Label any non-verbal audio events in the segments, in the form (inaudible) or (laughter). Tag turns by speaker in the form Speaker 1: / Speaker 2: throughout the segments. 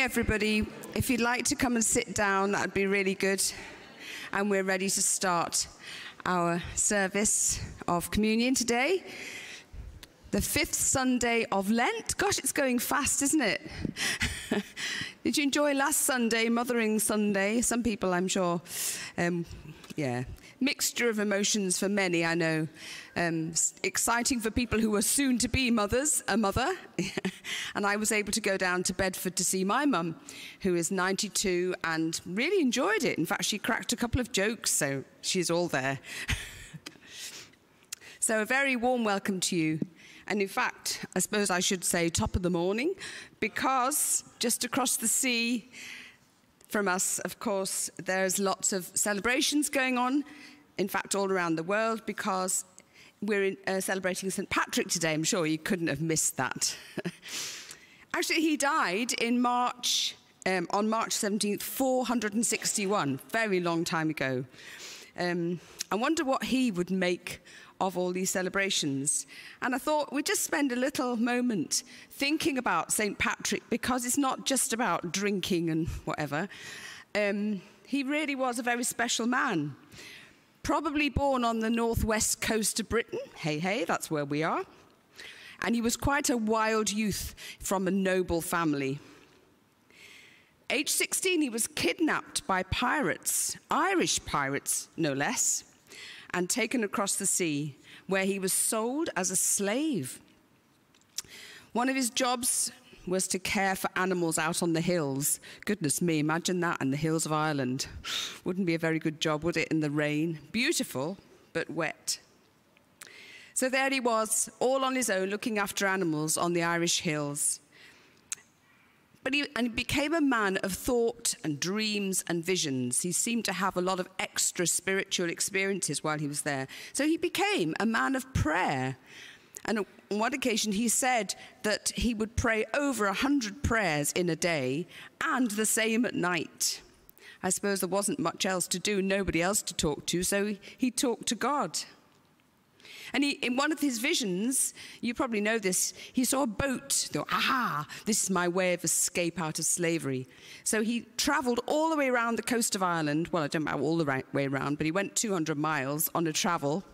Speaker 1: everybody. If you'd like to come and sit down, that'd be really good. And we're ready to start our service of communion today. The fifth Sunday of Lent. Gosh, it's going fast, isn't it? (laughs) Did you enjoy last Sunday, Mothering Sunday? Some people, I'm sure. Um, yeah, mixture of emotions for many, I know. Um, exciting for people who were soon to be mothers, a mother. (laughs) and I was able to go down to Bedford to see my mum, who is 92 and really enjoyed it. In fact, she cracked a couple of jokes, so she's all there. (laughs) so, a very warm welcome to you. And in fact, I suppose I should say top of the morning, because just across the sea from us, of course, there's lots of celebrations going on, in fact, all around the world, because we're in, uh, celebrating St. Patrick today. I'm sure you couldn't have missed that. (laughs) Actually, he died in March, um, on March 17th, 461, very long time ago. Um, I wonder what he would make of all these celebrations. And I thought we'd just spend a little moment thinking about St. Patrick because it's not just about drinking and whatever. Um, he really was a very special man. Probably born on the northwest coast of Britain. Hey, hey, that's where we are. And he was quite a wild youth from a noble family. Age 16, he was kidnapped by pirates, Irish pirates, no less, and taken across the sea, where he was sold as a slave. One of his jobs was to care for animals out on the hills. Goodness me, imagine that in the hills of Ireland. Wouldn't be a very good job, would it, in the rain? Beautiful, but wet. So there he was, all on his own, looking after animals on the Irish hills. But he, and he became a man of thought and dreams and visions. He seemed to have a lot of extra spiritual experiences while he was there. So he became a man of prayer. And on one occasion, he said that he would pray over a hundred prayers in a day and the same at night. I suppose there wasn't much else to do, nobody else to talk to, so he talked to God. And he, in one of his visions, you probably know this, he saw a boat. Thought, aha, this is my way of escape out of slavery. So he traveled all the way around the coast of Ireland. Well, I don't know all the right way around, but he went 200 miles on a travel.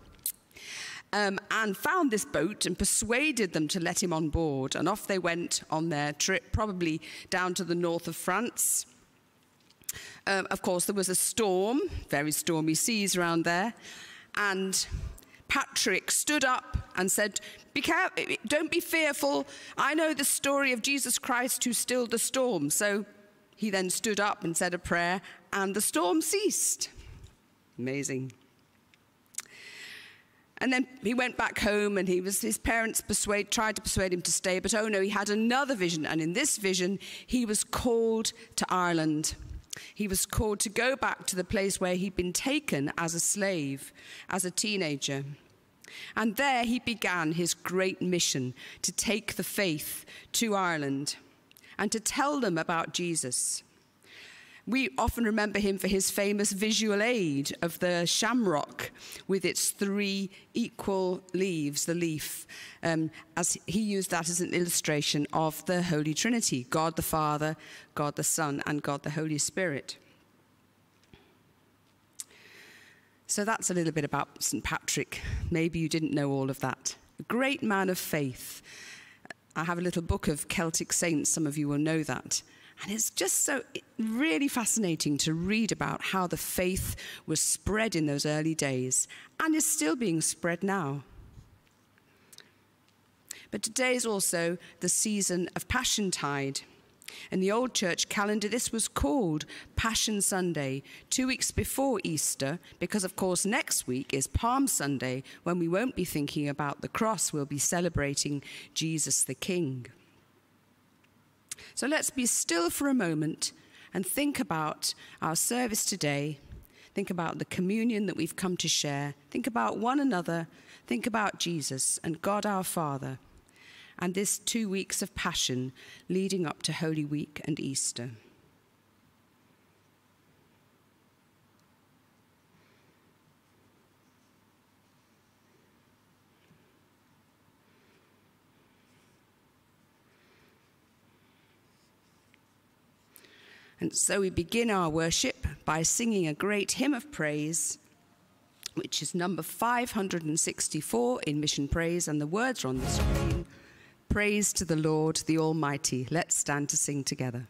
Speaker 1: Um, and found this boat and persuaded them to let him on board. And off they went on their trip, probably down to the north of France. Um, of course, there was a storm, very stormy seas around there. And Patrick stood up and said, be Don't be fearful. I know the story of Jesus Christ who stilled the storm. So he then stood up and said a prayer, and the storm ceased. Amazing. And then he went back home and he was, his parents persuade, tried to persuade him to stay, but oh no, he had another vision. And in this vision, he was called to Ireland. He was called to go back to the place where he'd been taken as a slave, as a teenager. And there he began his great mission to take the faith to Ireland and to tell them about Jesus. We often remember him for his famous visual aid of the shamrock with its three equal leaves, the leaf, um, as he used that as an illustration of the Holy Trinity God the Father, God the Son, and God the Holy Spirit. So that's a little bit about St. Patrick. Maybe you didn't know all of that. A great man of faith. I have a little book of Celtic saints, some of you will know that. And it's just so really fascinating to read about how the faith was spread in those early days and is still being spread now. But today is also the season of Passion Tide. In the old church calendar, this was called Passion Sunday, two weeks before Easter, because of course next week is Palm Sunday, when we won't be thinking about the cross, we'll be celebrating Jesus the King. So let's be still for a moment and think about our service today. Think about the communion that we've come to share. Think about one another. Think about Jesus and God our Father and this two weeks of Passion leading up to Holy Week and Easter.
Speaker 2: And so we begin our worship by singing a great hymn of praise, which is number 564 in Mission Praise, and the words are on the screen Praise to the Lord, the Almighty. Let's stand to sing together.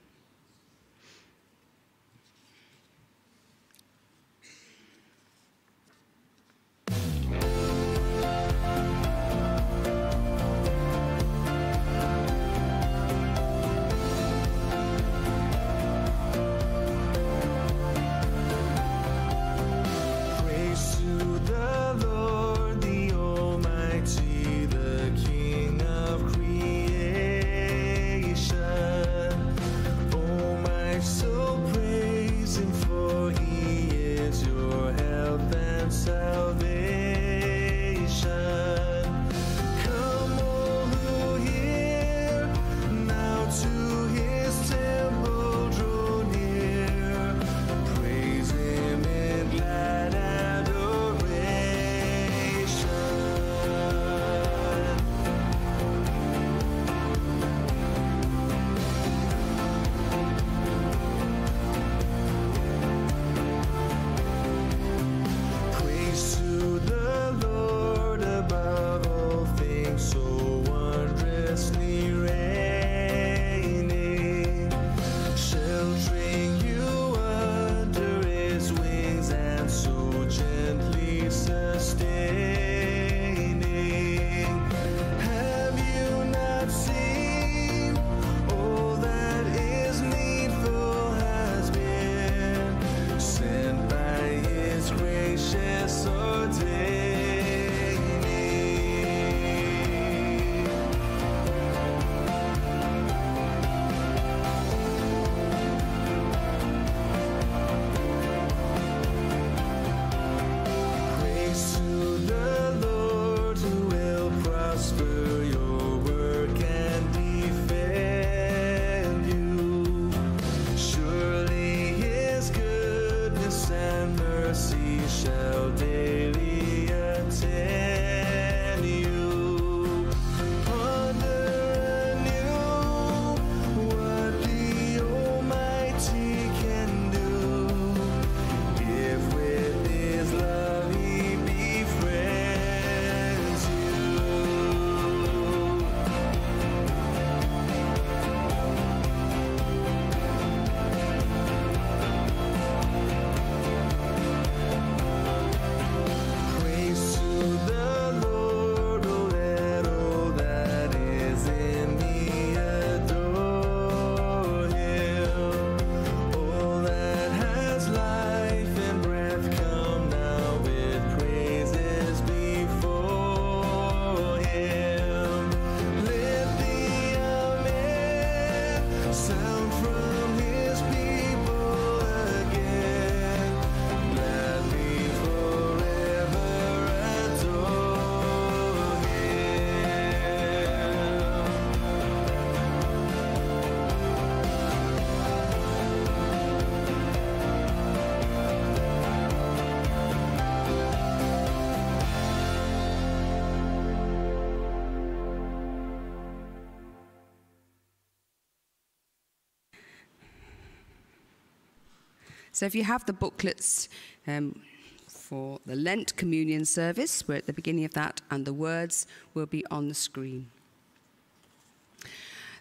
Speaker 2: So if you have the booklets um, for the Lent Communion service, we're at the beginning of that, and the words will be on the screen.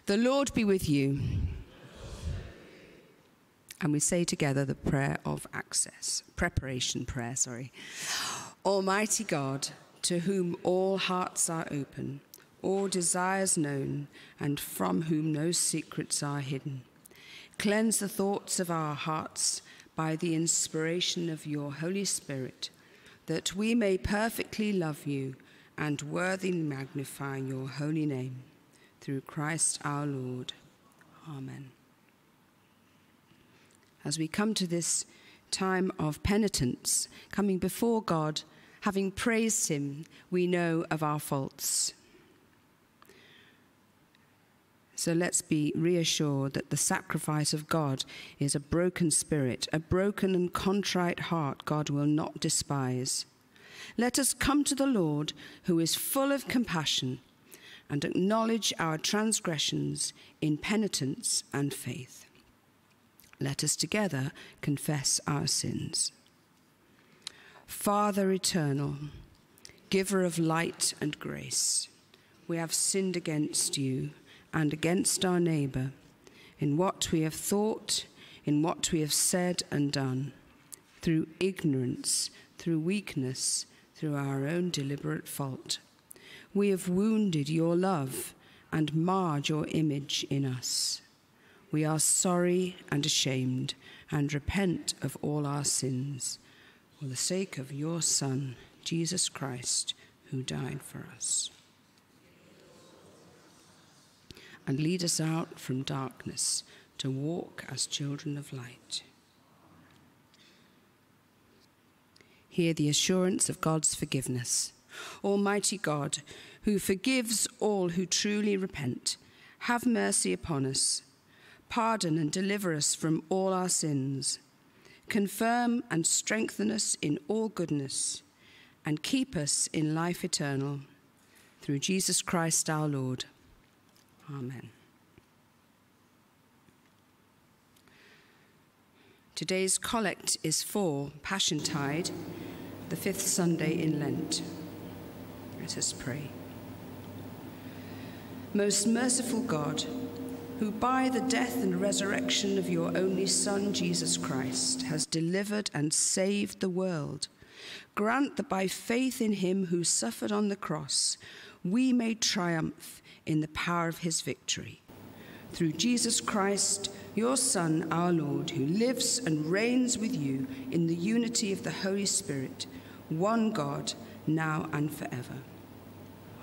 Speaker 2: The Lord be with you. And we say together the prayer of access, preparation prayer, sorry. Almighty God, to whom all hearts are open, all desires known, and from whom no secrets are hidden, cleanse the thoughts of our hearts by the inspiration of your Holy Spirit, that we may perfectly love you and worthily magnify your holy name. Through Christ our Lord. Amen. As we come to this time of penitence, coming before God, having praised Him, we know of our faults. So let's be reassured that the sacrifice of God is a broken spirit, a broken and contrite heart God will not despise. Let us come to the Lord, who is full of compassion, and acknowledge our transgressions in penitence and faith.
Speaker 1: let us together confess our sins. Father eternal, giver of light and grace, we have sinned against you and against our neighbour in what we have thought, in what we have said and done, through ignorance, through weakness, through our own deliberate fault. We have wounded your love and marred your image in us. We are sorry and ashamed and repent of all our sins for the sake of your Son, Jesus Christ, who died for us. And lead us out from darkness to walk as children of light. Hear the assurance of God's forgiveness. Almighty God, who forgives all who truly repent, have mercy upon us pardon and deliver us from all our sins, confirm and strengthen us in all goodness, and keep us in life eternal. Through Jesus Christ our Lord. Amen. Today's collect is for Passiontide, the fifth Sunday in Lent. Let us pray. Most merciful God, who by the death and resurrection of your only Son, Jesus Christ, has delivered and saved the world, grant that by faith in him who suffered on the cross, we may triumph in the power of his victory. Through Jesus Christ, your Son, our Lord, who lives and reigns with you in the unity of the Holy Spirit, one God, now and forever.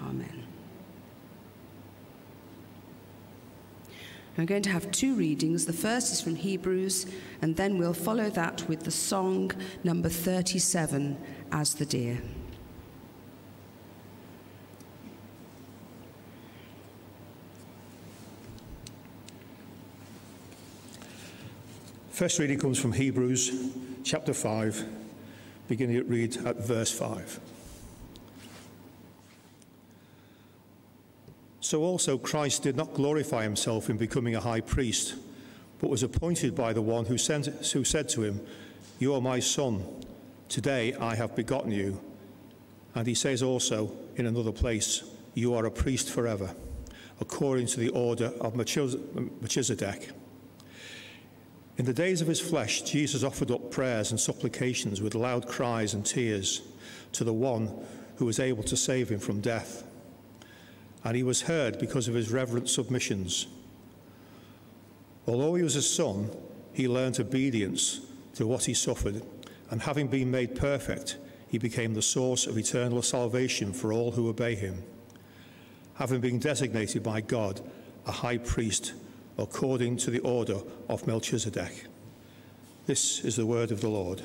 Speaker 1: Amen. We're going to have two readings. The first is from Hebrews, and then we'll follow that with the song number 37, As the Deer.
Speaker 3: First reading comes from Hebrews chapter 5, beginning to read at verse 5. So also Christ did not glorify himself in becoming a high priest, but was appointed by the one who, sent, who said to him, You are my son, today I have begotten you. And he says also in another place, You are a priest forever, according to the order of Melchizedek. In the days of his flesh, Jesus offered up prayers and supplications with loud cries and tears to the one who was able to save him from death and he was heard because of his reverent submissions. Although he was a son, he learnt obedience through what he suffered, and having been made perfect, he became the source of eternal salvation for all who obey him. Having been designated by God a high priest according to the order of Melchizedek. This is the word of the Lord.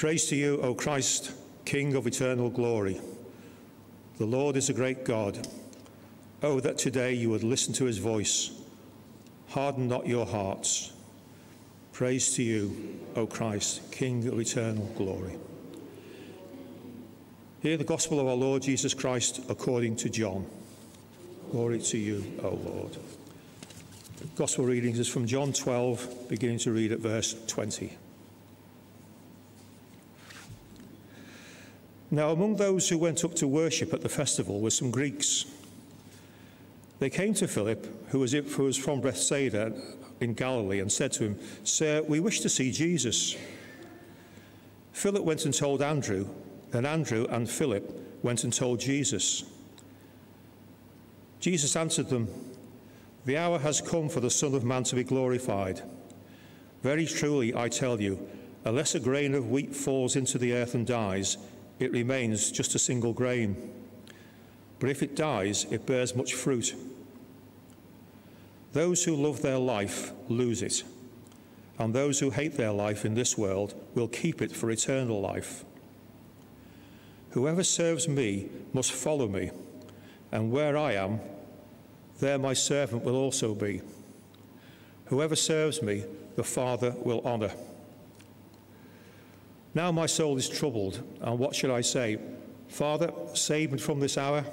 Speaker 3: Praise to you, O Christ, King of eternal glory. The Lord is a great God. Oh, that today you would listen to his voice. Harden not your hearts. Praise to you, O Christ, King of eternal glory. Hear the gospel of our Lord Jesus Christ according to John. Glory to you, O Lord. Gospel readings is from John 12, beginning to read at verse 20. Now, among those who went up to worship at the festival were some Greeks. They came to Philip, who was, from Bethsaida in Galilee, and said to him, Sir, we wish to see Jesus. Philip went and told Andrew, and Andrew and Philip went and told Jesus. Jesus answered them, The hour has come for the Son of Man to be glorified. Very truly, I tell you, unless a grain of wheat falls into the earth and dies, it remains just a single grain. But if it dies, it bears much fruit. Those who love their life lose it, and those who hate their life in this world will keep it for eternal life. Whoever serves me must follow me, and where I am, there my servant will also be. Whoever serves me, the Father will honour. Now my soul is troubled, and what shall I say? Father, save me from this hour?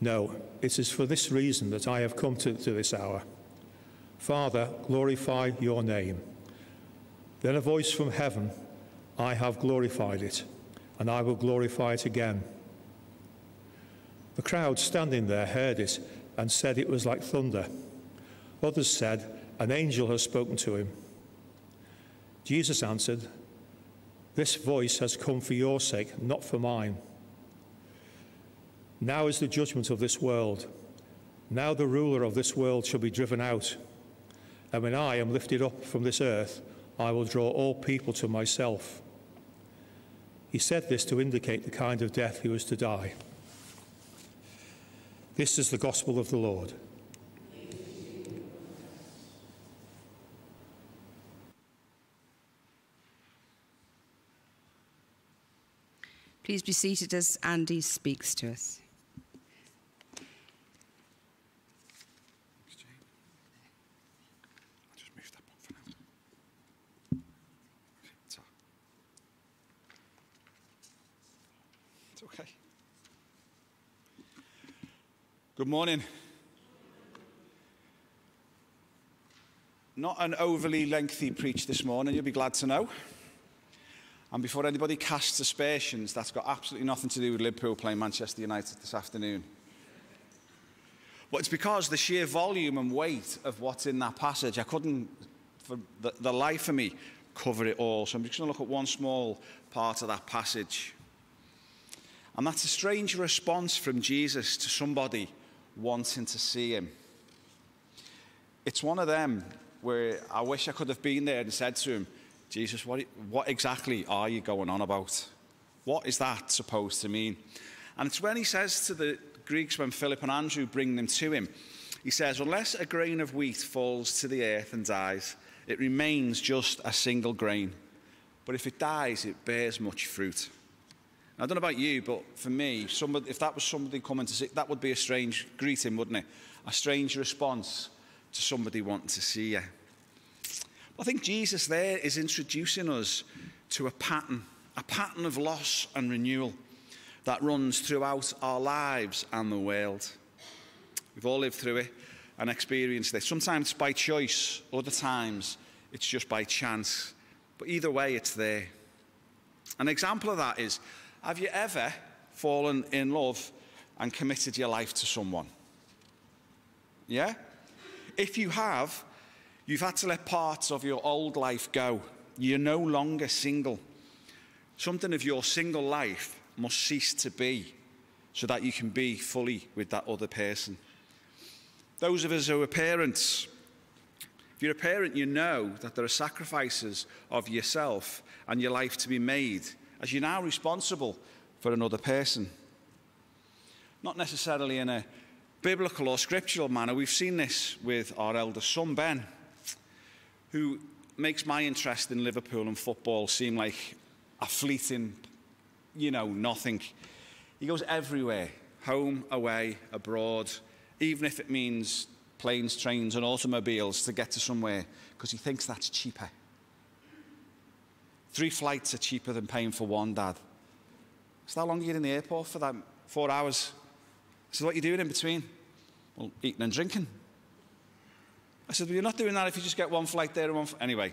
Speaker 3: No, it is for this reason that I have come to, to this hour. Father, glorify your name. Then a voice from heaven, I have glorified it and I will glorify it again. The crowd standing there heard it and said it was like thunder. Others said, An angel has spoken to him. Jesus answered, This voice has come for your sake, not for mine. Now is the judgment of this world. Now the ruler of this world shall be driven out. And when I am lifted up from this earth, I will draw all people to myself. He said this to indicate the kind of death he was to die. This is the gospel of the Lord.
Speaker 1: Please be seated as Andy speaks to us.
Speaker 4: Good morning. Not an overly lengthy preach this morning, you'll be glad to know. And before anybody casts aspersions, that's got absolutely nothing to do with Liverpool playing Manchester United this afternoon. But it's because the sheer volume and weight of what's in that passage, I couldn't, for the, the life of me, cover it all. So I'm just going to look at one small part of that passage. And that's a strange response from Jesus to somebody wanting to see him. It's one of them where I wish I could have been there and said to him, Jesus, what, what exactly are you going on about? What is that supposed to mean? And it's when he says to the Greeks, when Philip and Andrew bring them to him, he says, Unless a grain of wheat falls to the earth and dies, it remains just a single grain. But if it dies, it bears much fruit. I don't know about you, but for me, somebody, if that was somebody coming to see, that would be a strange greeting, wouldn't it? A strange response to somebody wanting to see you. I think Jesus there is introducing us to a pattern, a pattern of loss and renewal that runs throughout our lives and the world. We've all lived through it and experienced it. Sometimes by choice, other times it's just by chance. But either way, it's there. An example of that is have you ever fallen in love and committed your life to someone? Yeah? If you have, you've had to let parts of your old life go. You're no longer single. Something of your single life must cease to be so that you can be fully with that other person. Those of us who are parents, if you're a parent, you know that there are sacrifices of yourself and your life to be made as you're now responsible for another person. Not necessarily in a biblical or scriptural manner. We've seen this with our eldest son, Ben, who makes my interest in Liverpool and football seem like a fleeting, you know, nothing. He goes everywhere, home, away, abroad, even if it means planes, trains, and automobiles to get to somewhere, because he thinks that's cheaper. Three flights are cheaper than paying for one, Dad. So how long are you in the airport for that? Four hours. So what are you doing in between? Well, eating and drinking. I said, well, you're not doing that if you just get one flight there and one... Anyway,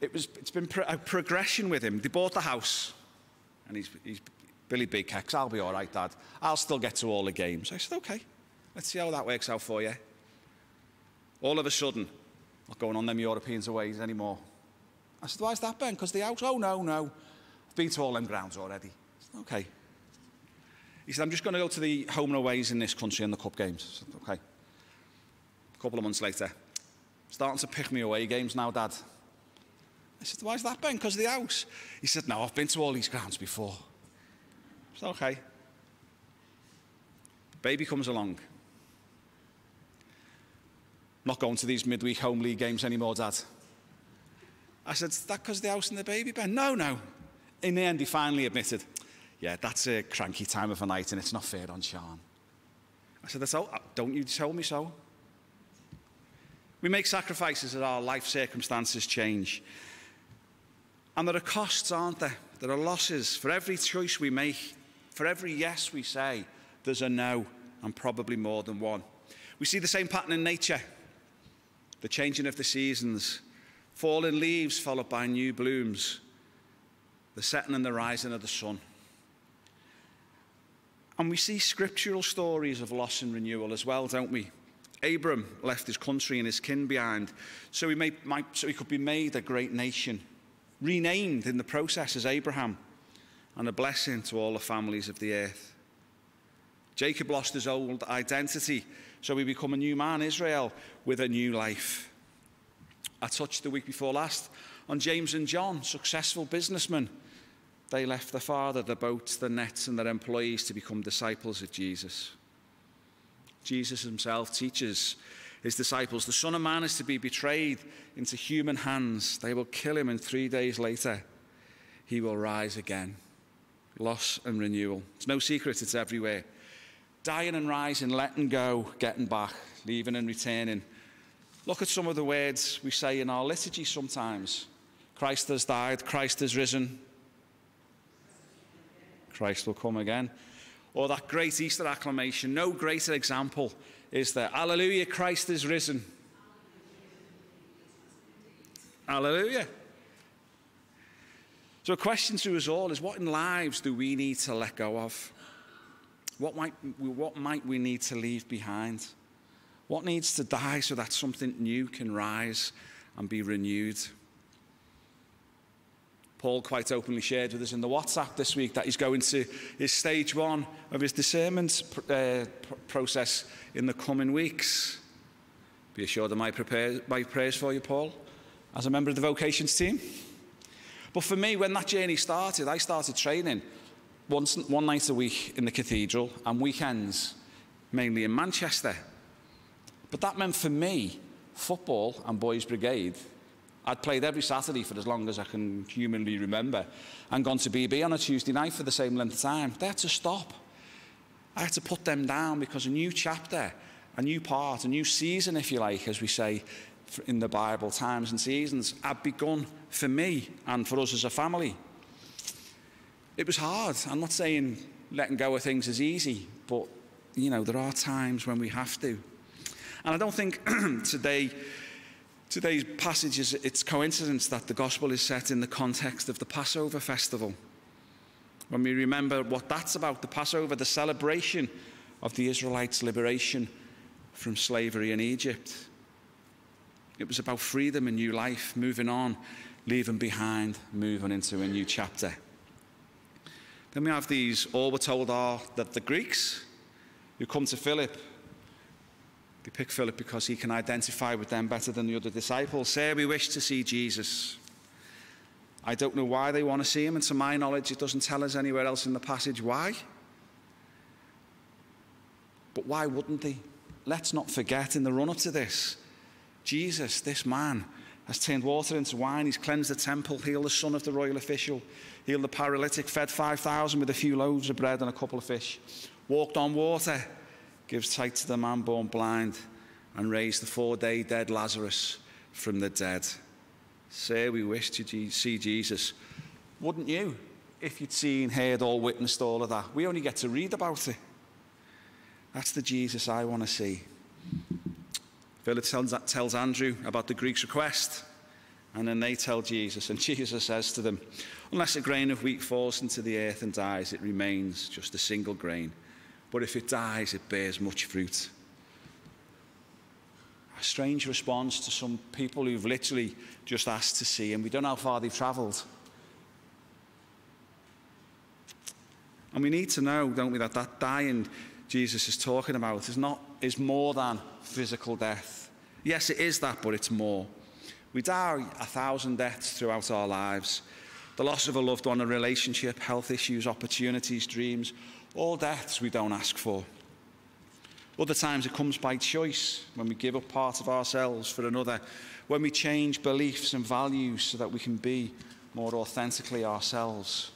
Speaker 4: it was, it's been a progression with him. They bought the house, and he's, he's Billy Big Hex, I'll be all right, Dad. I'll still get to all the games. I said, okay, let's see how that works out for you. All of a sudden, not going on them Europeans aways anymore. I said, why is that, Ben? Because the house? Oh, no, no. I've been to all them grounds already. Said, okay. He said, I'm just going to go to the home and aways in this country and the cup games. I said, okay. Couple of months later, starting to pick me away games now, Dad. I said, why is that, Ben? Because of the house. He said, no, I've been to all these grounds before. I said, okay. Baby comes along. Not going to these midweek home league games anymore, Dad. I said, is that because the house and the baby, Ben? No, no. In the end, he finally admitted, yeah, that's a cranky time of a night and it's not fair on Sean. I said, that's all. Don't you tell me so? We make sacrifices as our life circumstances change. And there are costs, aren't there? There are losses. For every choice we make, for every yes we say, there's a no, and probably more than one. We see the same pattern in nature the changing of the seasons, fallen leaves followed by new blooms, the setting and the rising of the sun. And we see scriptural stories of loss and renewal as well, don't we? Abram left his country and his kin behind so he, made, so he could be made a great nation renamed in the process as Abraham, and a blessing to all the families of the earth. Jacob lost his old identity, so he became a new man, Israel, with a new life. I touched the week before last on James and John, successful businessmen. They left their father, the boats, the nets, and their employees to become disciples of Jesus. Jesus himself teaches his disciples, The Son of Man is to be betrayed into human hands. They will kill him, and three days later, he will rise again. Loss and renewal. It's no secret, it's everywhere. Dying and rising, letting go, getting back, leaving and returning. Look at some of the words we say in our liturgy sometimes Christ has died, Christ has risen, Christ will come again. Or that great Easter acclamation, no greater example is there. Hallelujah, Christ is risen. Hallelujah. So, a question to us all is what in lives do we need to let go of? What might, what might we need to leave behind? What needs to die so that something new can rise and be renewed? Paul quite openly shared with us in the WhatsApp this week that he's going to his stage one of his discernment uh, process in the coming weeks. Be assured of my, prepare, my prayers for you, Paul, as a member of the vocations team. But for me, when that journey started, I started training once, one night a week in the cathedral and weekends mainly in Manchester. But that meant for me, football and boys' brigade I'd played every Saturday for as long as I can humanly remember and gone to BB on a Tuesday night for the same length of time. They had to stop. I had to put them down because a new chapter, a new part, a new season, if you like, as we say in the Bible, times and seasons, had begun for me and for us as a family. It was hard. I'm not saying letting go of things is easy, but, you know, there are times when we have to. And I don't think (clears throat) today Today's passage is it's coincidence that the gospel is set in the context of the Passover festival. When we remember what that's about, the Passover, the celebration of the Israelites' liberation from slavery in Egypt. It was about freedom and new life, moving on, leaving behind, moving into a new chapter. Then we have these, all we're told are that the Greeks who come to Philip they pick Philip because he can identify with them better than the other disciples. Say, we wish to see Jesus. I don't know why they want to see him, and to my knowledge, it doesn't tell us anywhere else in the passage why. But why wouldn't they? Let's not forget in the run up to this, Jesus, this man, has turned water into wine. He's cleansed the temple, healed the son of the royal official, healed the paralytic, fed 5,000 with a few loaves of bread and a couple of fish, walked on water, gives sight to the man born blind, and raised the four day dead Lazarus from the dead. Say, we wish to see Jesus. Wouldn't you? If you'd seen, heard, or witnessed all of that. We only get to read about it. That's the Jesus I want to see. Philip tells, tells Andrew about the Greek's request, and then they tell Jesus, and (laughs) Jesus says to them, Unless a grain of wheat falls into the earth and dies, it remains just a single grain. But if it dies, it bears much fruit. A strange response to some people who've literally just asked to see him. We don't know how far they've travelled. And we need to know, don't we, that that dying Jesus is talking about is not is more than physical death. Yes, it is that, but it's more. We die a thousand deaths throughout our lives. The loss of a loved one, a relationship, health issues, opportunities, dreams, all deaths we don't ask for. Other times it comes by choice, when we give up part of ourselves for another, when we change beliefs and values so that we can be more authentically ourselves.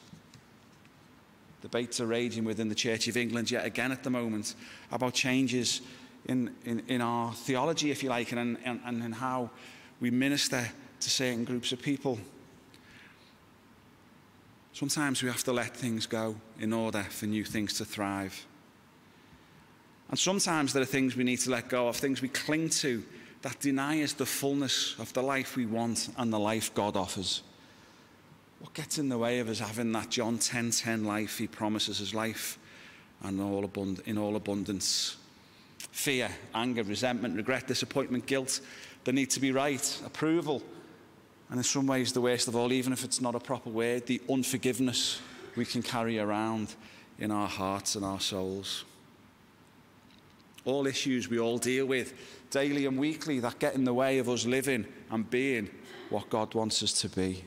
Speaker 4: Debates are raging within the Church of England yet again at the moment about changes in, in, in our theology, if you like, and, and, and in how we minister to certain groups of people. Sometimes we have to let things go in order for new things to thrive. And sometimes there are things we need to let go of, things we cling to that deny us the fullness of the life we want and the life God offers. What gets in the way of us having that John 10:10 10, life he promises us life and all in all abundance? Fear, anger, resentment, regret, disappointment, guilt, the need to be right, approval, and in some ways the worst of all, even if it's not a proper word, the unforgiveness we can carry around in our hearts and our souls. All issues we all deal with daily and weekly that get in the way of us living and being what God wants us to be.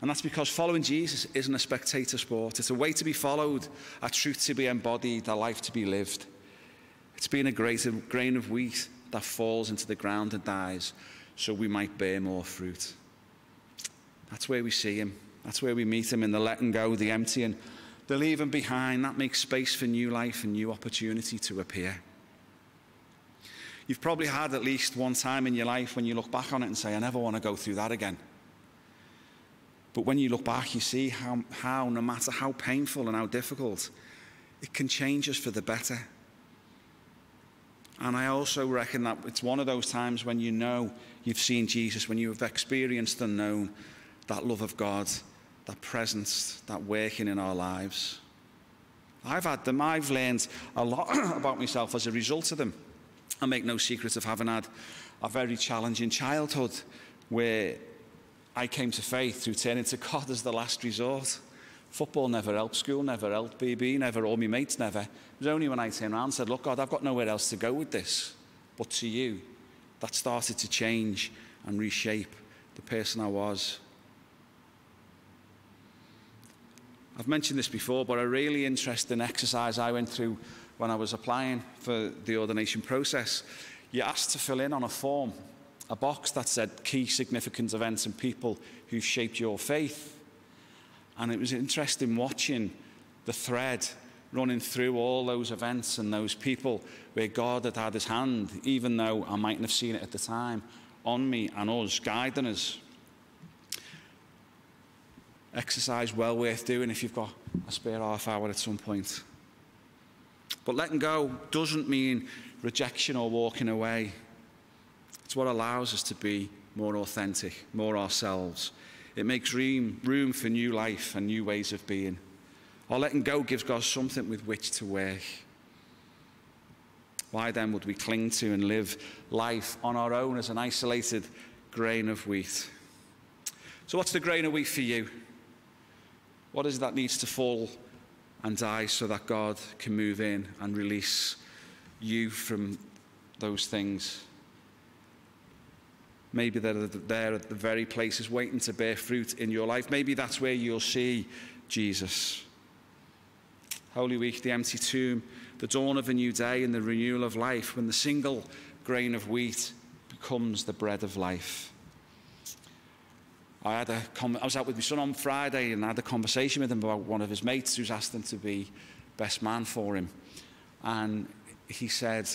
Speaker 4: And that's because following Jesus isn't a spectator sport. It's a way to be followed, a truth to be embodied, a life to be lived. It's being a grain of wheat that falls into the ground and dies so we might bear more fruit. That's where we see him. That's where we meet him in the letting go, the emptying, the leaving behind. That makes space for new life and new opportunity to appear. You've probably had at least one time in your life when you look back on it and say, I never want to go through that again. But when you look back, you see how, how, no matter how painful and how difficult, it can change us for the better. And I also reckon that it's one of those times when you know you've seen Jesus, when you have experienced the known that love of God, that presence, that working in our lives. I've had them. I've learned a lot (coughs) about myself as a result of them. I make no secret of having had a very challenging childhood where I came to faith through turning to God as the last resort. Football never helped, school never helped, BB never, all my mates never. It was only when I turned around and said, Look, God, I've got nowhere else to go with this but to you. That started to change and reshape the person I was. I've mentioned this before, but a really interesting exercise I went through when I was applying for the ordination process. You're asked to fill in on a form a box that said key significant events and people who shaped your faith. And it was interesting watching the thread running through all those events and those people where God had had his hand, even though I mightn't have seen it at the time, on me and us, guiding us. Exercise well worth doing if you've got a spare half hour at some point. But letting go doesn't mean rejection or walking away. It's what allows us to be more authentic, more ourselves. It makes room, room for new life and new ways of being. Our letting go gives God something with which to work. Why then would we cling to and live life on our own as an isolated grain of wheat? So, what's the grain of wheat for you? What is it that needs to fall and die so that God can move in and release you from those things? Maybe they're there at the very places waiting to bear fruit in your life. Maybe that's where you'll see Jesus. Holy Week, the empty tomb, the dawn of a new day, and the renewal of life when the single grain of wheat becomes the bread of life. I had a I was out with my son on Friday and I had a conversation with him about one of his mates who's asked him to be best man for him. And he said,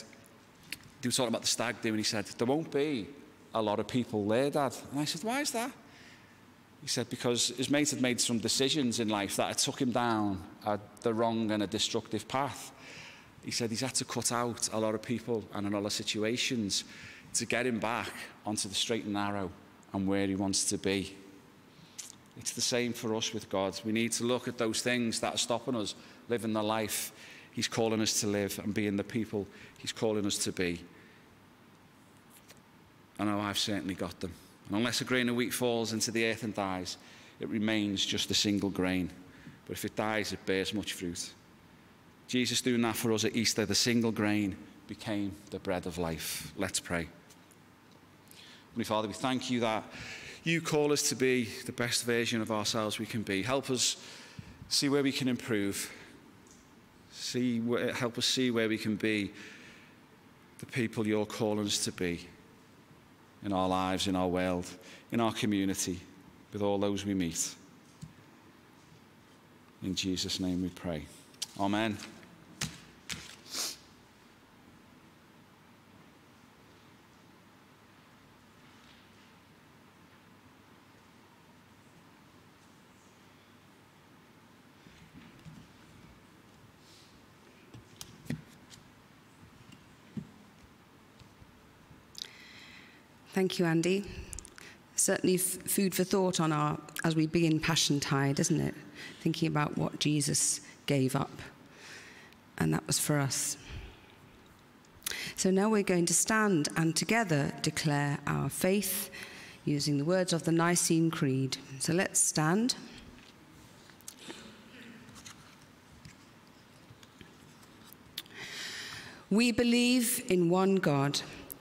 Speaker 4: he was talking about the stag do, and he said, there won't be a lot of people there, Dad. And I said, why is that? He said, because his mate had made some decisions in life that had took him down a, the wrong and a destructive path. He said he's had to cut out a lot of people and a lot of situations to get him back onto the straight and narrow. And where he wants to be. It's the same for us with God. We need to look at those things that are stopping us living the life He's calling us to live and being the people He's calling us to be. I know I've certainly got them. And unless a grain of wheat falls into the earth and dies, it remains just a single grain. But if it dies, it bears much fruit. Jesus doing that for us at Easter, the single grain became the bread of life. Let's pray. Holy Father, we thank you that you call us to be the best version of ourselves we can be. Help us see where we can improve. See, help us see where we can be the people you're calling us to be in our lives, in our world, in our community, with all those we meet. In Jesus' name we pray. Amen.
Speaker 1: Thank you, Andy. Certainly food for thought on our, as we begin Passion Tide, isn't it? Thinking about what Jesus gave up. And that was for us. So now we're going to stand and together declare our faith using the words of the Nicene Creed. So let's stand. We believe in one God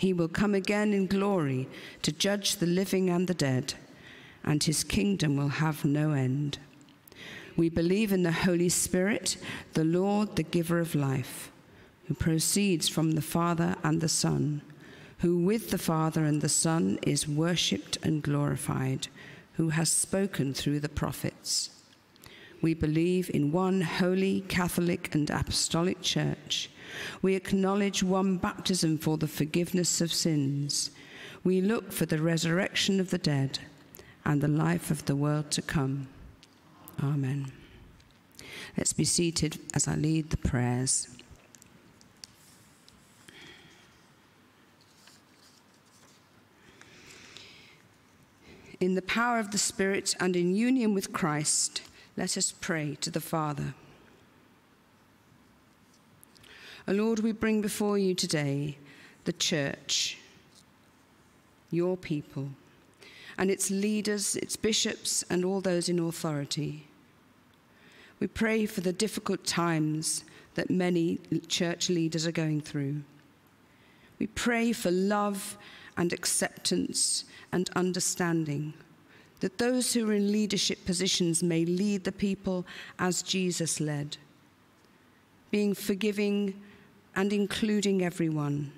Speaker 1: He will come again in glory to judge the living and the dead, and his kingdom will have no end. We believe in the Holy Spirit, the Lord, the giver of life, who proceeds from the Father and the Son, who with the Father and the Son is worshipped and glorified, who has spoken through the prophets. We believe in one holy, Catholic, and Apostolic Church we acknowledge one baptism for the forgiveness of sins. We look for the resurrection of the dead and the life of the world to come. Amen. Let's be seated as I lead the prayers. In the power of the Spirit and in union with Christ, let us pray to the Father. Lord, we bring before you today the church, your people, and its leaders, its bishops, and all those in authority. We pray for the difficult times that many church leaders are going through. We pray for love and acceptance and understanding, that those who are in leadership positions may lead the people as Jesus led, being forgiving and including everyone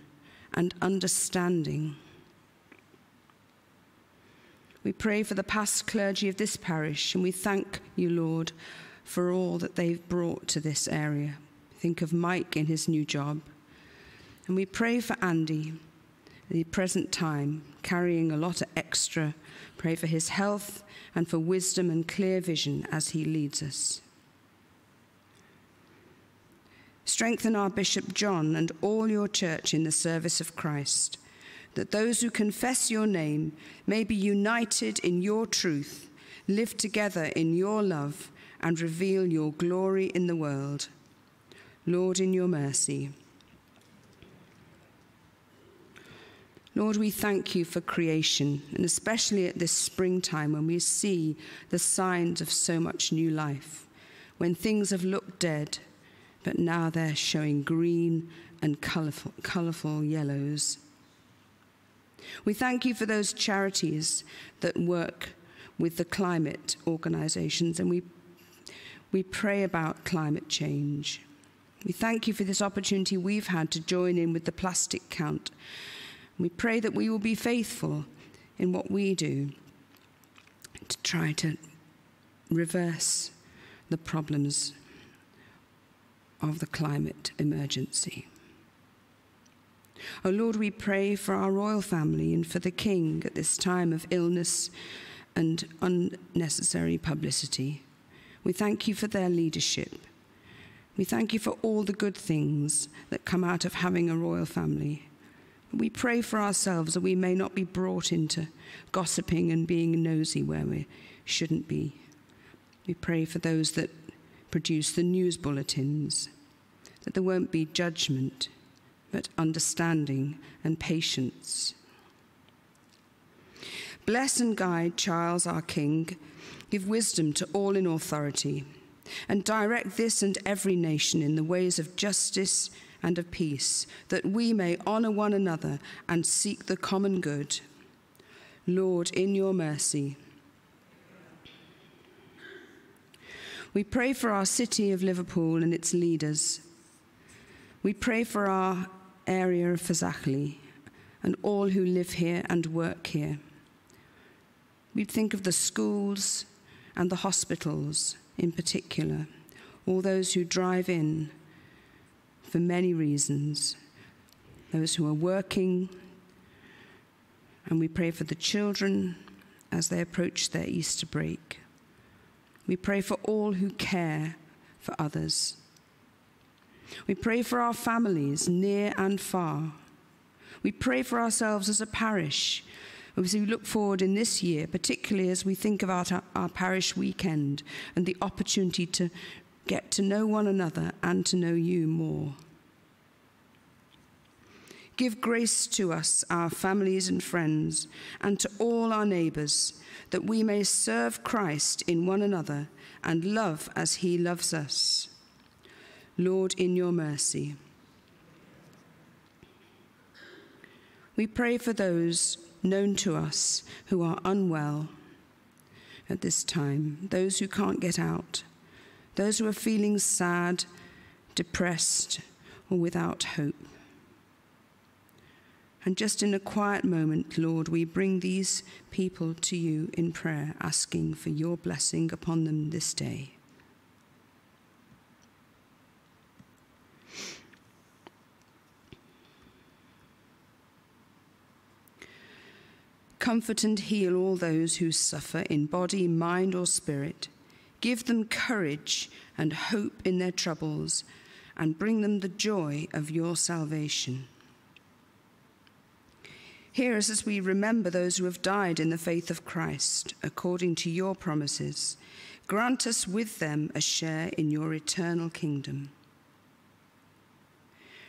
Speaker 1: and understanding. We pray for the past clergy of this parish and we thank you, Lord, for all that they've brought to this area. Think of Mike in his new job. And we pray for Andy the present time, carrying a lot of extra. Pray for his health and for wisdom and clear vision as he leads us. Strengthen our Bishop John and all your church in the service of Christ, that those who confess your name may be united in your truth, live together in your love, and reveal your glory in the world. Lord, in your mercy. Lord, we thank you for creation, and especially at this springtime when we see the signs of so much new life, when things have looked dead, but now they're showing green and colourful, colourful yellows. We thank you for those charities that work with the climate organisations, and we, we pray about climate change. We thank you for this opportunity we've had to join in with the plastic count we pray that we will be faithful in what we do to try to reverse the problems of the climate emergency. Oh Lord, we pray for our royal family and for the King at this time of illness and unnecessary publicity. We thank you for their leadership. We thank you for all the good things that come out of having a royal family. We pray for ourselves that we may not be brought into gossiping and being nosy where we shouldn't be. We pray for those that produce the news bulletins, that there won't be judgment, but understanding and patience. Bless and guide Charles, our King. Give wisdom to all in authority, and direct this and every nation in the ways of justice and of peace, that we may honour one another and seek the common good. Lord, in your mercy. We pray for our city of Liverpool and its leaders. We pray for our area of Fazakerley and all who live here and work here. We think of the schools and the hospitals in particular, all those who drive in for many reasons. Those who are working, and we pray for the children as they approach their Easter break. We pray for all who care for others. We pray for our families near and far. We pray for ourselves as a parish as we look forward in this year, particularly as we think about our, our, parish weekend and the opportunity to get to know one another and to know you more. Give grace to us, our families and friends, and to all our neighbours, that we may serve Christ in one another and love as he loves us. Lord, in your mercy. We pray for those known to us who are unwell at this time, those who can't get out those who are feeling sad, depressed, or without hope. And just in a quiet moment, Lord, we bring these people to you in prayer, asking for your blessing upon them this day. Comfort and heal all those who suffer in body, mind, or spirit Give them courage and hope in their troubles, and bring them the joy of your salvation. Hear us as we remember those who have died in the faith of Christ, according to your promises. Grant us with them a share in your eternal kingdom.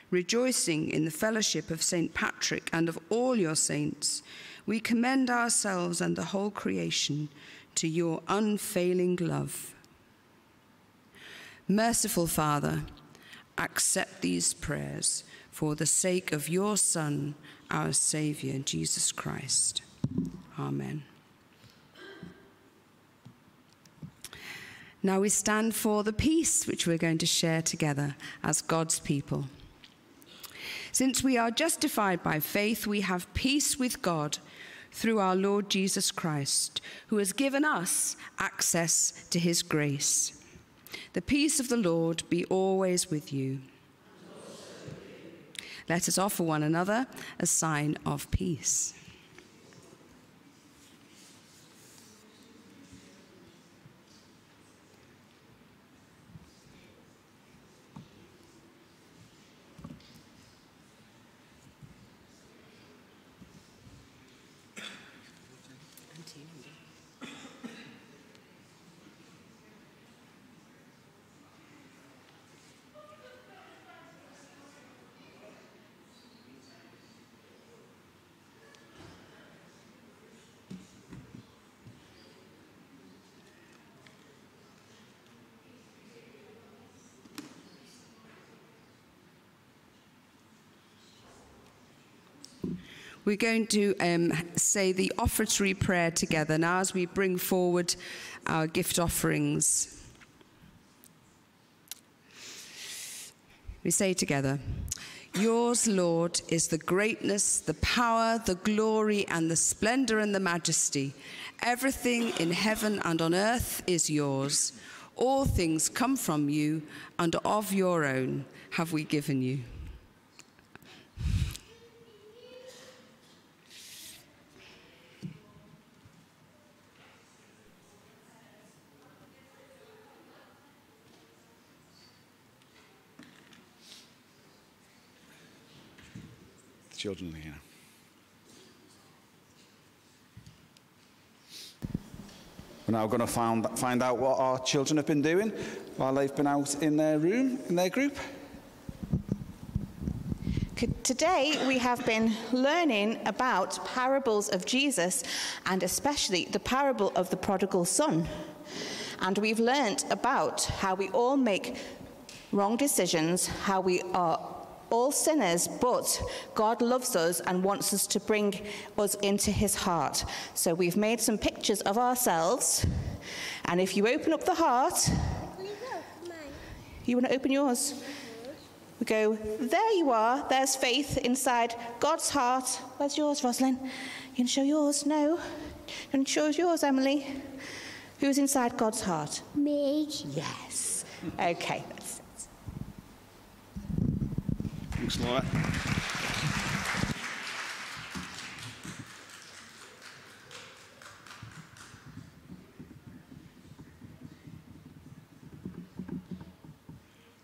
Speaker 1: Rejoicing in the fellowship of St. Patrick and of all your saints, we commend ourselves and the whole creation to your unfailing love. Merciful Father, accept these prayers for the sake of your Son, our Saviour, Jesus Christ. Amen. Now we stand for the peace which we're going to share together as God's people. Since we are justified by faith, we have peace with God through our Lord Jesus Christ, who has given us access to his grace. The peace of the Lord be always with you. Let us offer one another a sign of peace. We're going to um, say the offertory prayer together now as we bring forward our gift offerings. We say together, Yours, Lord, is the greatness, the power, the glory, and the splendor and the majesty. Everything in heaven and on earth is yours. All things come from you, and of your own have we given you.
Speaker 4: Children here. We're now going to find, find out what our children have been doing while they've been out in their room, in their group.
Speaker 5: Today, we have been learning about parables of Jesus and especially the parable of the prodigal son. And we've learnt about how we all make wrong decisions, how we are all sinners, but God loves us and wants us to bring us into his heart. So we've made some pictures of ourselves. And if you open up the heart, you want to open yours? We go, there you are, there's faith inside God's heart. Where's yours, Rosalind? You can show yours? No. You can show yours, Emily? Who's inside God's heart?
Speaker 6: Me.
Speaker 5: Yes. Okay.
Speaker 4: We're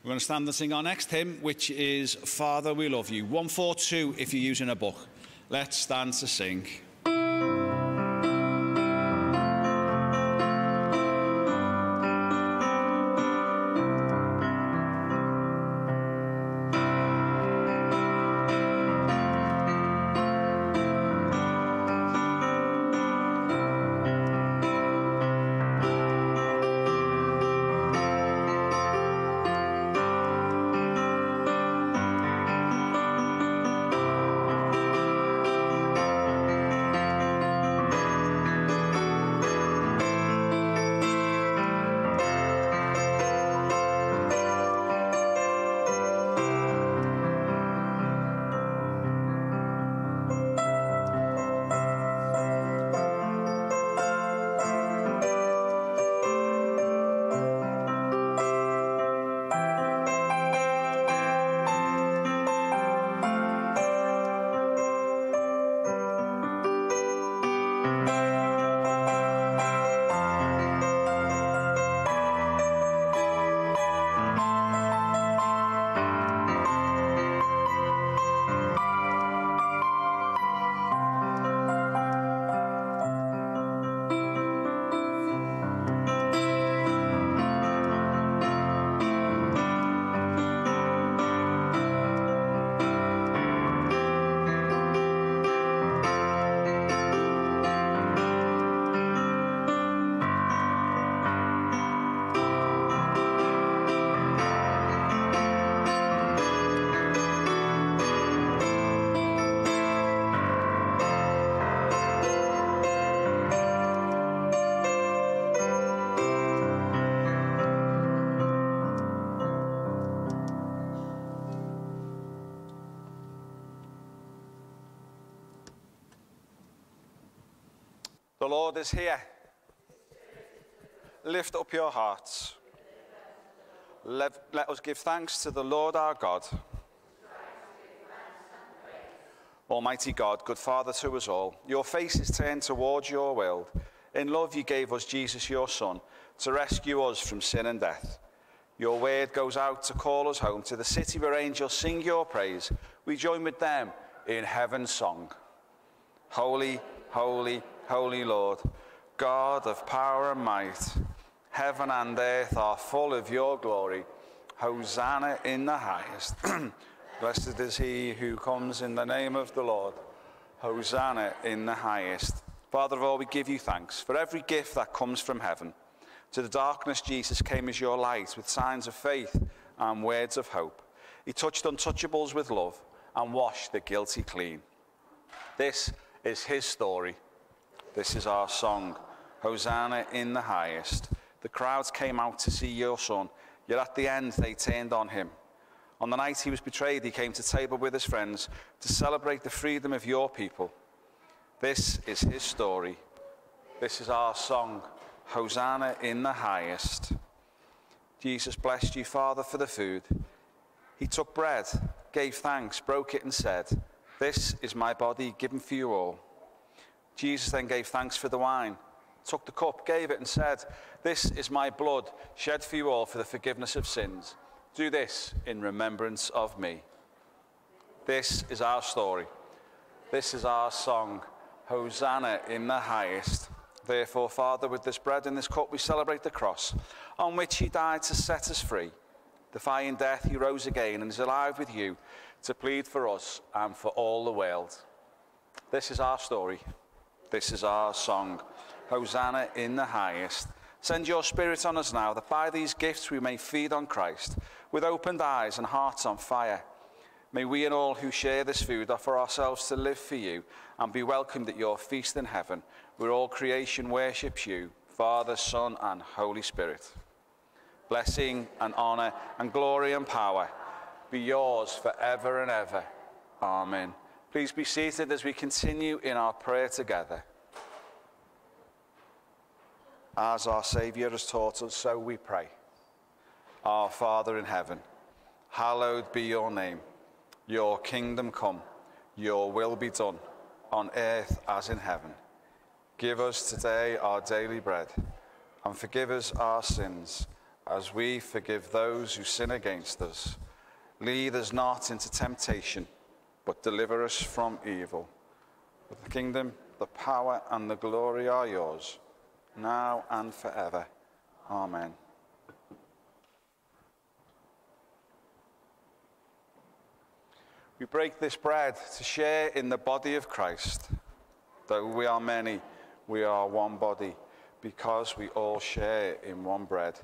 Speaker 4: going to stand and sing our next hymn, which is Father, We Love You. 142 if you're using a book. Let's stand to sing. Lord is here. Lift up your hearts. Let, let us give thanks to the Lord our God. Almighty God, good Father to us all, your face is turned towards your world. In love, you gave us Jesus, your Son, to rescue us from sin and death. Your word goes out to call us home to the city where angels sing your praise. We join with them in heaven's song. Holy, holy, holy Lord, God of power and might, heaven and earth are full of your glory. Hosanna in the highest. (clears throat) Blessed is he who comes in the name of the Lord. Hosanna in the highest. Father of all, we give you thanks for every gift that comes from heaven. To the darkness, Jesus came as your light with signs of faith and words of hope. He touched untouchables with love and washed the guilty clean. This is his story. This is our song. Hosanna in the highest. The crowds came out to see your son, yet at the end they turned on him. On the night he was betrayed, he came to table with his friends to celebrate the freedom of your people. This is his story. This is our song. Hosanna in the highest. Jesus blessed you, Father, for the food. He took bread, gave thanks, broke it, and said, This is my body given for you all. Jesus then gave thanks for the wine, took the cup, gave it, and said, This is my blood shed for you all for the forgiveness of sins. Do this in remembrance of me. This is our story. This is our song. Hosanna in the highest. Therefore, Father, with this bread and this cup, we celebrate the cross on which he died to set us free. Defying death, he rose again and is alive with you to plead for us and for all the world. This is our story. This is our song. Hosanna in the highest. Send your spirit on us now, that by these gifts we may feed on Christ, with opened eyes and hearts on fire. May we and all who share this food offer ourselves to live for you and be welcomed at your feast in heaven, where all creation worships you, Father, Son, and Holy Spirit. Blessing and honour and glory and power be yours forever and ever. Amen. Please be seated as we continue in our prayer together. As our Saviour has taught us, so we pray. Our Father in heaven, hallowed be your name. Your kingdom come, your will be done, on earth as in heaven. Give us today our daily bread, and forgive us our sins, as we forgive those who sin against us. Lead us not into temptation, but deliver us from evil. For the kingdom, the power, and the glory are yours, now and forever. Amen. We break this bread to share in the body of Christ. Though we are many, we are one body, because we all share in one bread.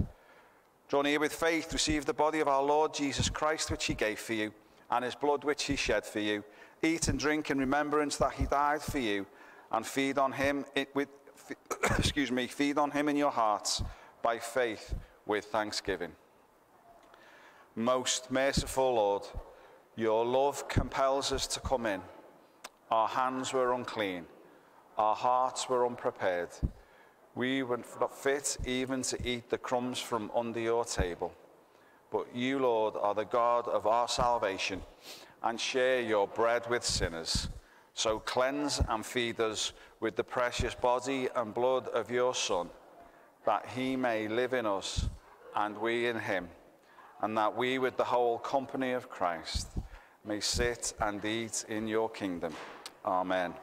Speaker 4: Draw near with faith, receive the body of our Lord Jesus Christ, which he gave for you, and his blood, which he shed for you. Eat and drink in remembrance that he died for you, and feed on him with, (coughs) excuse me, feed on him in your hearts by faith with thanksgiving. Most merciful Lord, your love compels us to come in. Our hands were unclean, our hearts were unprepared. We were not fit even to eat the crumbs from under your table. But you, Lord, are the God of our salvation and share your bread with sinners. So cleanse and feed us with the precious body and blood of your Son, that he may live in us and we in him, and that we, with the whole company of Christ, may sit and eat in your kingdom. Amen.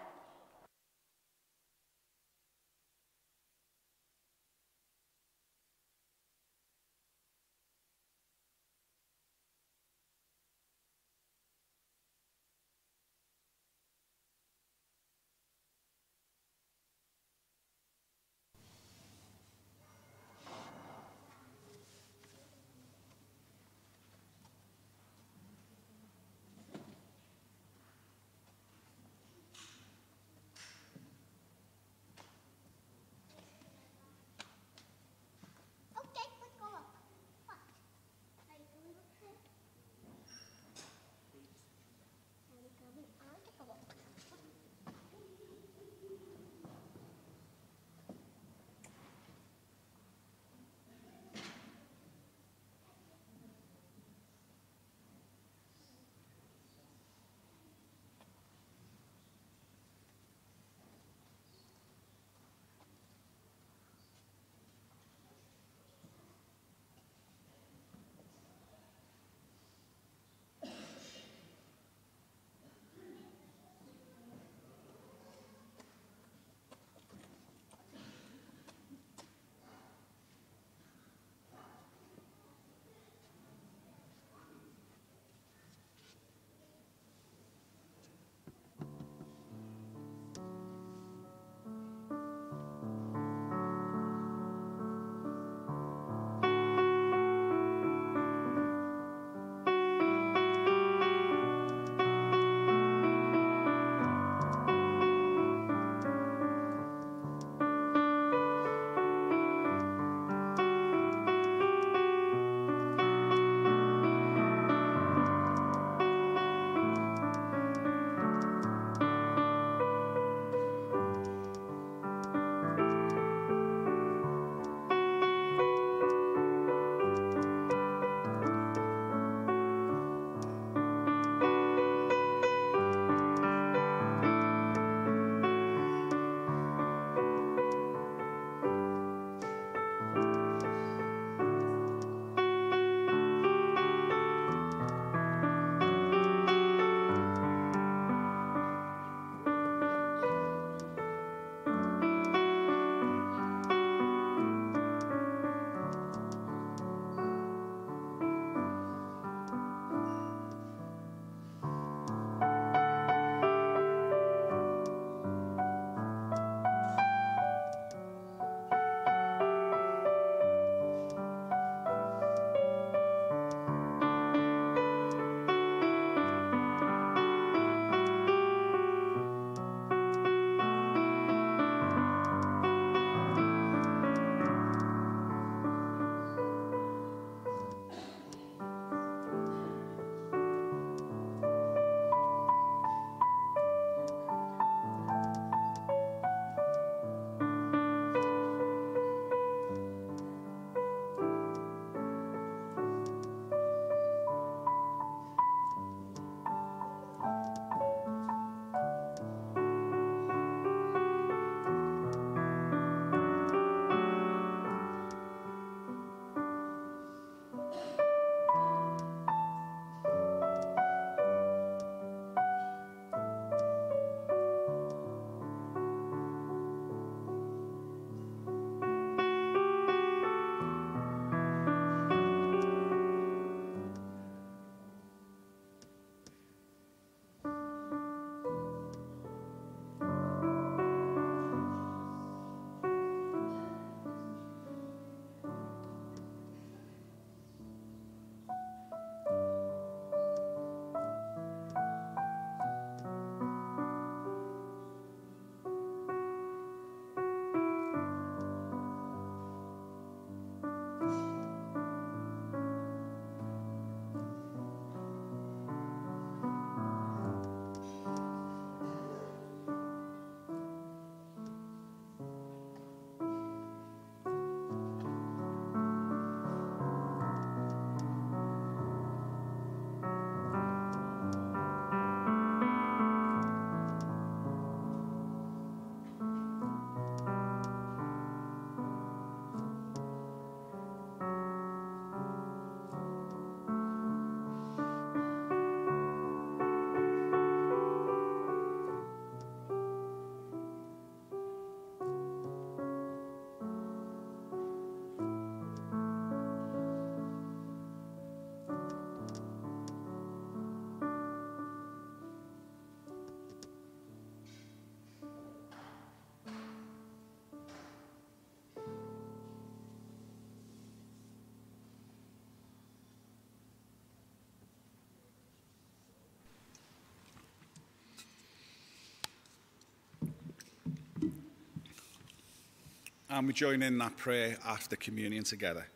Speaker 4: And we join in that prayer after communion together.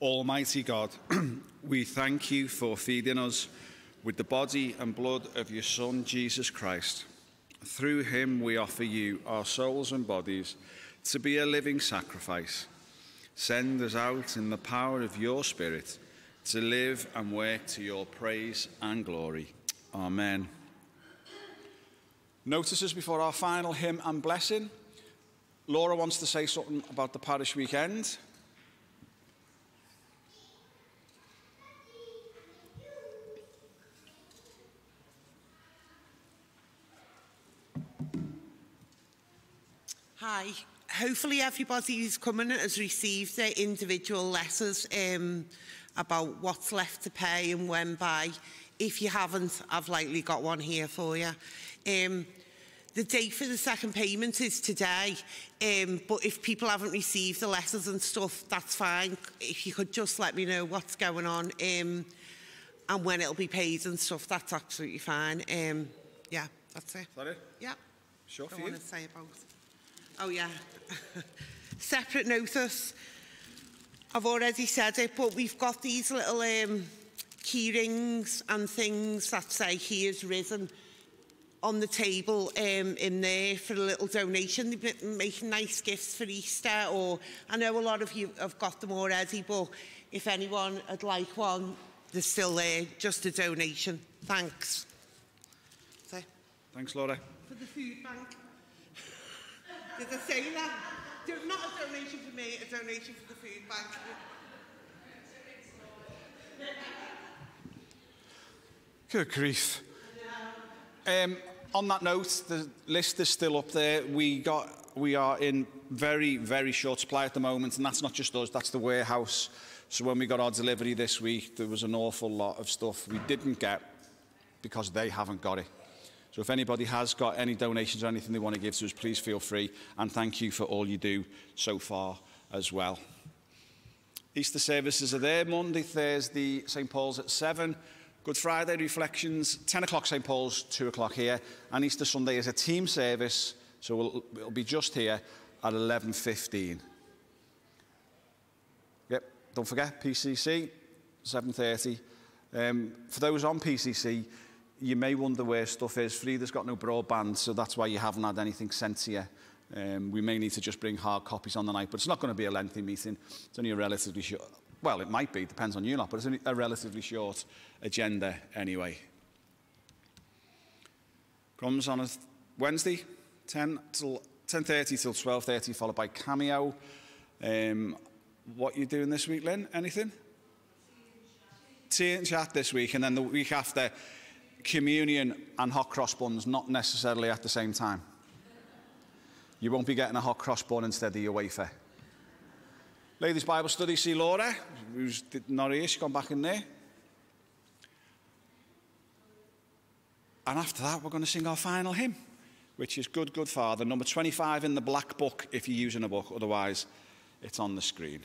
Speaker 4: Almighty God, (clears throat) we thank you for feeding us with the body and blood of your Son, Jesus Christ. Through him we offer you our souls and bodies to be a living sacrifice. Send us out in the power of your Spirit to live and work to your praise and glory. Amen. Notices before our final hymn and blessing. Laura wants to say something about the parish weekend.
Speaker 6: Hi. Hopefully everybody who's coming has received their individual letters um, about what's left to pay and when by. If you haven't, I've likely got one here for you. Um, the date for the second payment is today, um, but if people haven't received the letters and stuff, that's fine. If you could just let me know what's going on um, and when it'll be paid and stuff, that's absolutely fine. Um, yeah, that's it.
Speaker 4: Sorry?
Speaker 6: Yeah.
Speaker 4: Sure
Speaker 6: I
Speaker 4: for you?
Speaker 6: want to say about. Oh yeah. (laughs) Separate notice. I've already said it, but we've got these little um, key rings and things that say he is risen on the table um, in there for a little donation. They've been making nice gifts for Easter, or I know a lot of you have got them already, but if anyone would like one, they're still there, just a donation. Thanks. So,
Speaker 4: Thanks, Laura.
Speaker 6: for the food bank. Did I say that? Not a donation for me, a donation for the food bank.
Speaker 4: Good grief. Um, on that note, the list is still up there. We got we are in very very short supply at the moment, and that's not just us. That's the warehouse. So when we got our delivery this week, there was an awful lot of stuff we didn't get because they haven't got it. So if anybody has got any donations or anything they want to give to us, please feel free. And thank you for all you do so far as well. Easter services are there, Monday, Thursday, St Paul's at 7. Good Friday reflections, 10 o'clock St Paul's, 2 o'clock here, and Easter Sunday is a team service, so we'll, we'll be just here at 11.15. Yep, don't forget, PCC, 7.30. Um, for those on PCC, you may wonder where stuff is. Frida's got no broadband, so that's why you haven't had anything sent to you. Um, we may need to just bring hard copies on the night, but it's not going to be a lengthy meeting. It's only a relatively short, well, it might be, depends on you lot, but it's a relatively short agenda anyway. Comes on a Wednesday, 10 till 10.30 till 12.30, followed by Cameo. Um, what you doing this week, Lynn? Anything? Tea and chat this week, and then the week after, communion and hot cross buns, not necessarily at the same time. You won't be getting a hot cross bun instead of your wafer. Ladies Bible study, see Laura, who's not here, she's gone back in there. And after that, we're going to sing our final hymn, which is Good, Good Father, number 25 in the black book if you're using a book, otherwise, it's on the screen.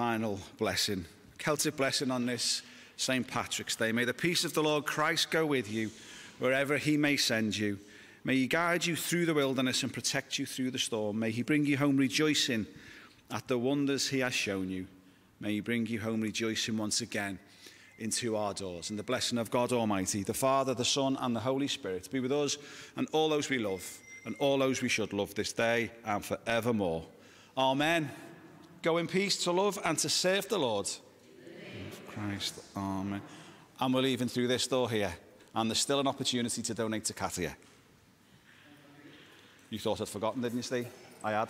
Speaker 4: Final blessing, Celtic blessing on this St. Patrick's Day. May the peace of the Lord Christ go with you wherever he may send you. May he guide you through the wilderness and protect you through the storm. May he bring you home rejoicing at the wonders he has shown you. May he bring you home rejoicing once again into our doors. And the blessing of God Almighty, the Father, the Son, and the Holy Spirit be with us and all those we love and all those we should love this day and forevermore. Amen. Go in peace to love and to serve the Lord. Christ, Amen. And we're leaving through this door here. And there's still an opportunity to donate to Katia. You thought I'd forgotten, didn't you, Steve? I had.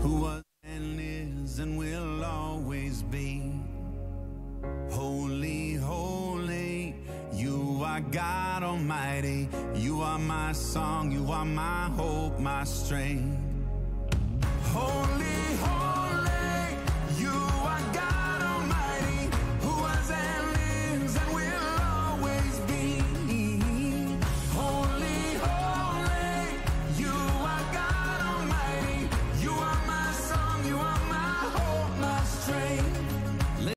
Speaker 7: who was and is and will always be. Holy, holy, you are God Almighty. You are my song, you are my hope, my strength only hope.